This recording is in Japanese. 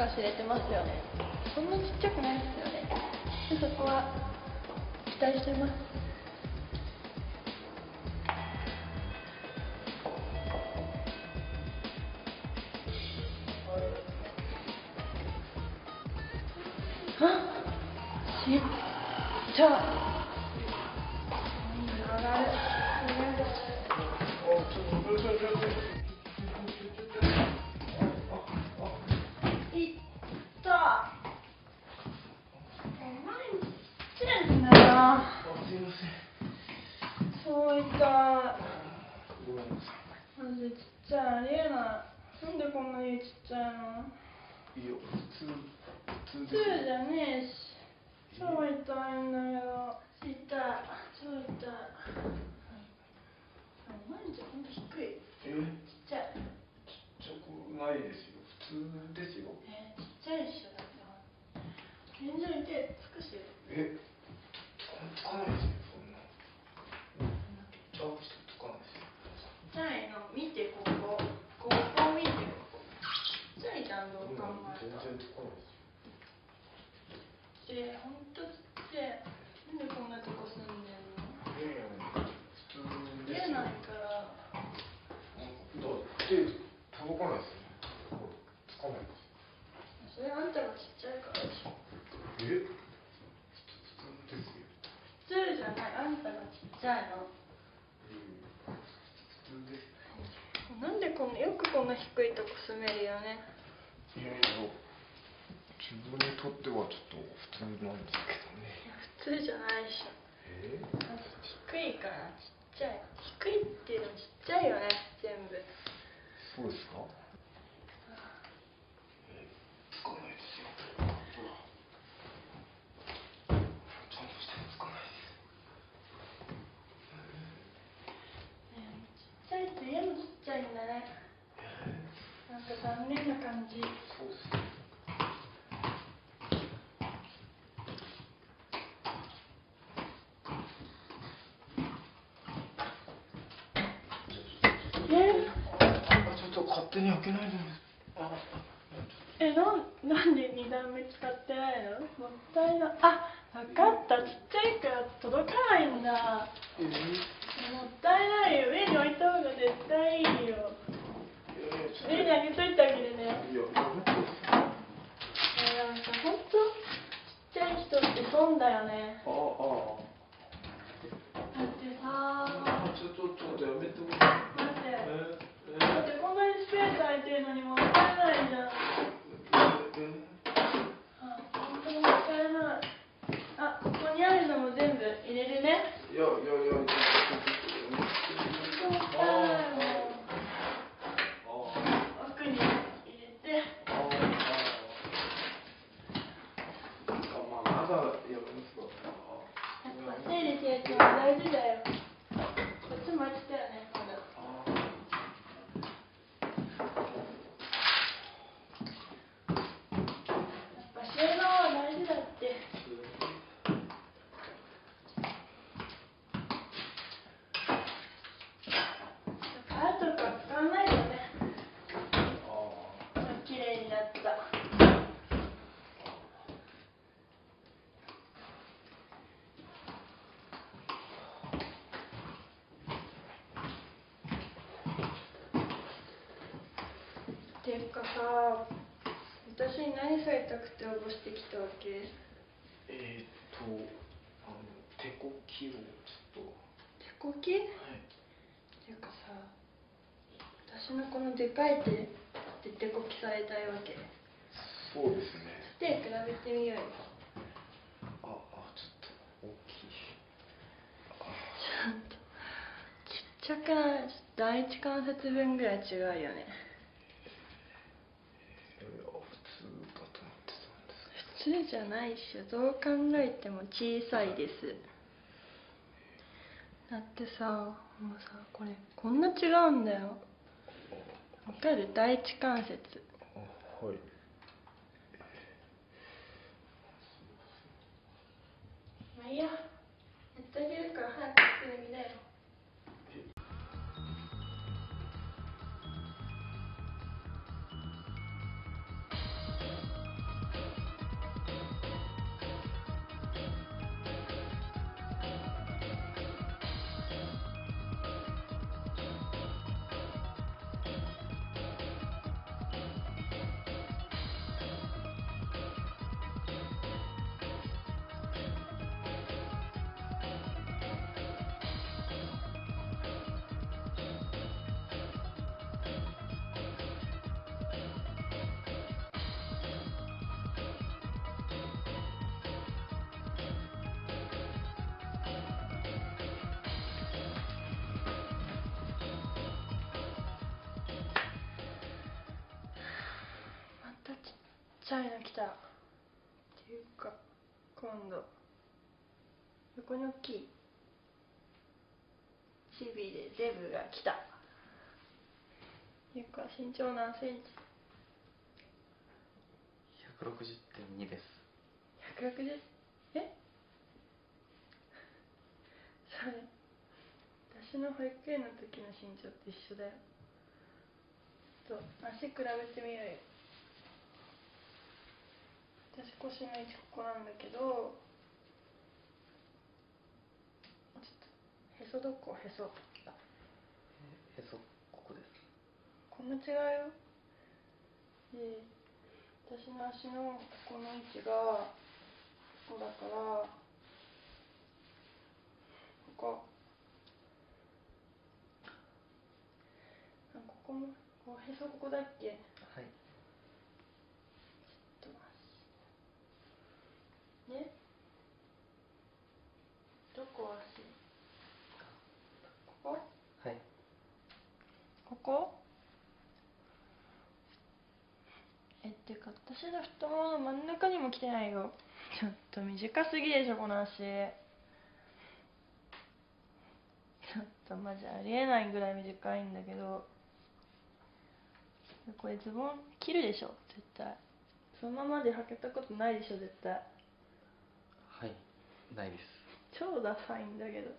忘れてますよね。そんなちっちゃくないですよね。そこは期待してます。あちっちゃちっちゃいありえないなんでこんなにちっちゃいの？いいや普通普普通通ですじゃねえし。超痛いんだけど痛い。超痛い毎日ほんと低い。え？ちっちゃい。ちっちゃくないですよ。普通ですよ。えー、ちっちゃいでしょだって天井に手つくし。え？つかないですよそんなちっちゃくしてつかないですよちっちゃいの見てここここ見てここちっちゃいじゃんどう考えたら然つかないですよえー、ほんとちっちゃいなんでこんなとこ住んでんのいやいや普通見えないからだ手届かないですよねつかないですそれあんたがちっちゃいからでしょえ普通じゃないあんたがちっちゃいの普通ですなんでこんなよくこんな低いとこ住めるよね。いやいや自分にとってはちょっと普通なんですけどね。普通じゃないでしょ。え低いからちっちゃい。低いっていうのちっちゃいよね全部。そうですかえつかないですよほらちゃんとしてつかないねちっちゃいって家もちっちゃいんだねなんか残念な感じねちょっと勝手に開けないであえ？なんなんで2段目使ってないの？もったいない。あ分かった。ちっちゃいから届かないんだ。え？ーもったいないよ。上に置いた方が絶対いいよ上に上げといてあげるね。いややめてくださいえなんかほんとちっちゃい人って損だよね。ああだってさああ。ちょっとちょっとやめてください待って。えー、え。だってこんなにスペース空いてるのにもったいないじゃんー、あ本当にもったいないあここにあるのも全部入れるねいやいやいやちょっとちょっともったいないもんあ奥に入れてああああまあやめますかやっぱ整理整頓は大事だよ。こっちも空いてたよねまだやっぱ収納は大事だってあとか使わないよね綺麗になったていうかさ私に何されたくて応募してきたわけ？えー、っとあの手こきをちょっと。手こき？はい。ていうかさ私のこのでかい手で手こきされたいわけ。そうですね。手比べてみようよ。ああちょっと大きい。ちゃんとちっちゃくない？第一関節分ぐらい違うよねいやいや普通だと思ってじゃないっしょどう考えても小さいです。だってさもうさこれこんな違うんだよ。わかる？第一関節。あはい。まあいいや。やってあげるから早く服脱ぎだよちゃいの来た。っていうか今度。横に大きい。チビでデブが来た。いうか身長何センチ？160.2です。160? え？それ私の保育園の時の身長と一緒だよ。と足比べてみようよ私腰の位置ここなんだけどちょっとへそどこへそ。へそここです。こんな違うよ。で私の足のここの位置がここだからここ。あここもこうへそここだっけはいちょっと待ってねどこ足ここはいここえってか私の太ももの真ん中にも来てないよ。ちょっと短すぎでしょこの足。ちょっとマジありえないぐらい短いんだけど。これズボン切るでしょ絶対。そのままで履けたことないでしょ絶対。はいないです。超ダサいんだけど